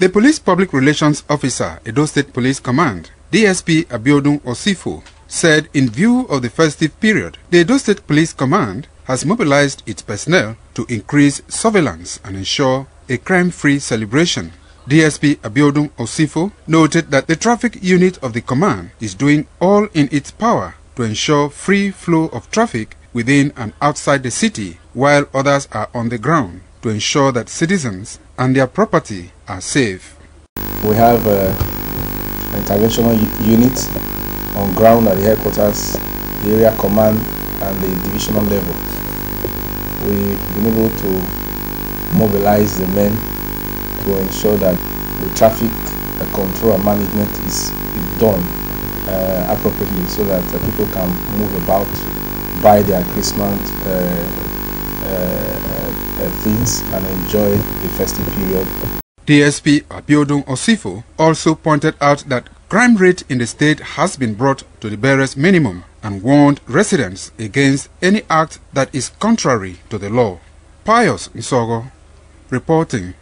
The Police Public Relations Officer, Edo State Police Command, DSP Abiodun Osifo, said in view of the festive period, the Edo State Police Command has mobilized its personnel to increase surveillance and ensure a crime-free celebration. DSP Abiodun Osifo noted that the traffic unit of the command is doing all in its power to ensure free flow of traffic within and outside the city, while others are on the ground to ensure that citizens and their property are safe. We have uh, interventional units on ground at the headquarters, the area command, and the divisional level. We've been able to mobilize the men to ensure that the traffic control and management is, is done uh, appropriately so that uh, people can move about, buy their Christmas uh, uh, uh, things and enjoy the festive period. DSP Abiodun Osifo also pointed out that crime rate in the state has been brought to the barest minimum and warned residents against any act that is contrary to the law. Pius Nsogo reporting